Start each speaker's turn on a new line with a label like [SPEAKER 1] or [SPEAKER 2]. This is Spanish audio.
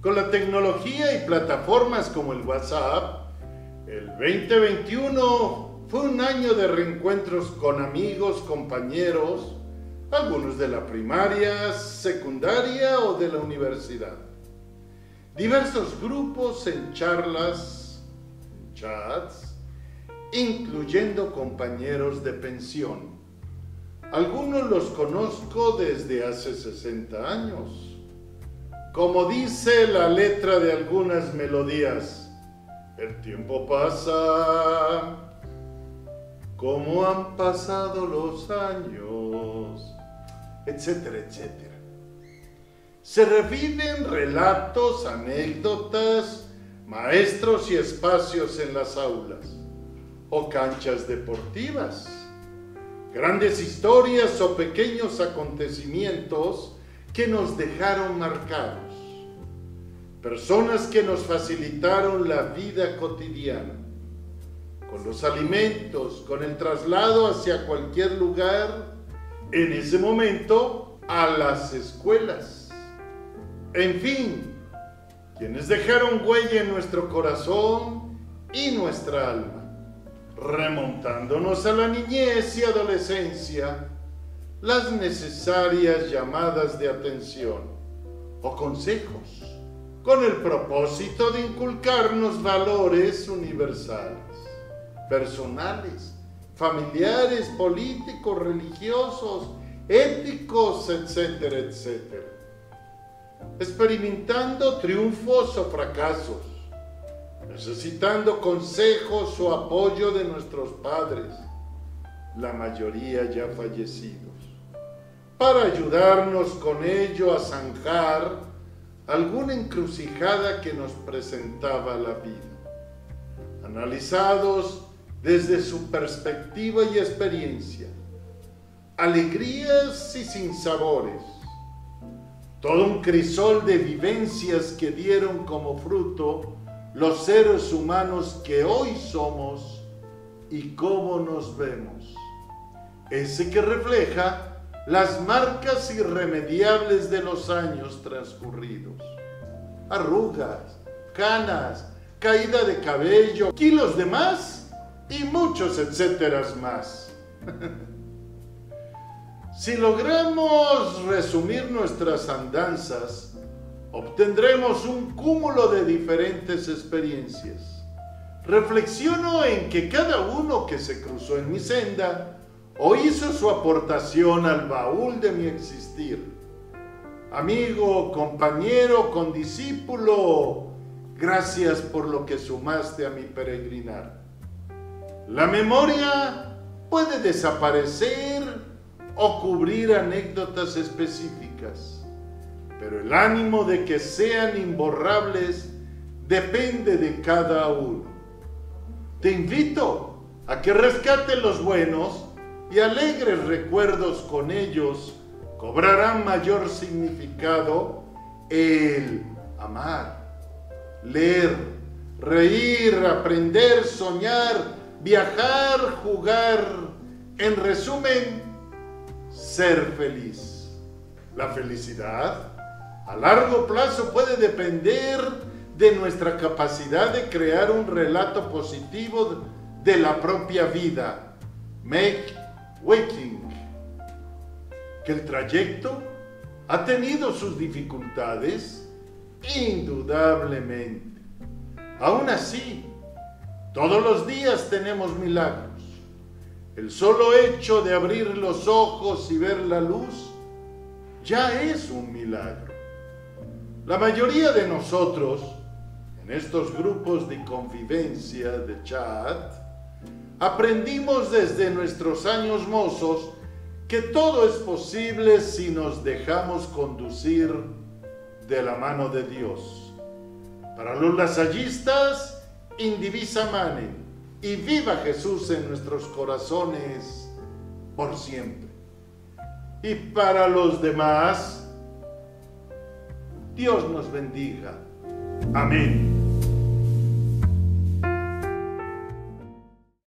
[SPEAKER 1] Con la tecnología y plataformas como el WhatsApp, el 2021 fue un año de reencuentros con amigos, compañeros, algunos de la primaria, secundaria o de la universidad. Diversos grupos en charlas, chats, incluyendo compañeros de pensión. Algunos los conozco desde hace 60 años. Como dice la letra de algunas melodías, el tiempo pasa, como han pasado los años, etcétera, etcétera. Se reviven relatos, anécdotas, maestros y espacios en las aulas o canchas deportivas. Grandes historias o pequeños acontecimientos que nos dejaron marcados. Personas que nos facilitaron la vida cotidiana. Con los alimentos, con el traslado hacia cualquier lugar, en ese momento a las escuelas. En fin, quienes dejaron huella en nuestro corazón y nuestra alma remontándonos a la niñez y adolescencia, las necesarias llamadas de atención o consejos, con el propósito de inculcarnos valores universales, personales, familiares, políticos, religiosos, éticos, etcétera, etcétera. Experimentando triunfos o fracasos, necesitando consejos o apoyo de nuestros padres, la mayoría ya fallecidos, para ayudarnos con ello a zanjar alguna encrucijada que nos presentaba la vida, analizados desde su perspectiva y experiencia, alegrías y sinsabores, todo un crisol de vivencias que dieron como fruto los seres humanos que hoy somos y cómo nos vemos. Ese que refleja las marcas irremediables de los años transcurridos. Arrugas, canas, caída de cabello, kilos de más y muchos etcétera más. si logramos resumir nuestras andanzas, obtendremos un cúmulo de diferentes experiencias. Reflexiono en que cada uno que se cruzó en mi senda o hizo su aportación al baúl de mi existir. Amigo, compañero, condiscípulo, gracias por lo que sumaste a mi peregrinar. La memoria puede desaparecer o cubrir anécdotas específicas pero el ánimo de que sean imborrables depende de cada uno. Te invito a que rescate los buenos y alegres recuerdos con ellos cobrarán mayor significado el amar, leer, reír, aprender, soñar, viajar, jugar, en resumen, ser feliz. La felicidad a largo plazo puede depender de nuestra capacidad de crear un relato positivo de la propia vida. Make waking. Que el trayecto ha tenido sus dificultades, indudablemente. Aún así, todos los días tenemos milagros. El solo hecho de abrir los ojos y ver la luz ya es un milagro. La mayoría de nosotros, en estos grupos de convivencia de chat, aprendimos desde nuestros años mozos que todo es posible si nos dejamos conducir de la mano de Dios. Para los lasallistas, indivisa manen y viva Jesús en nuestros corazones por siempre. Y para los demás, Dios nos bendiga. Amén.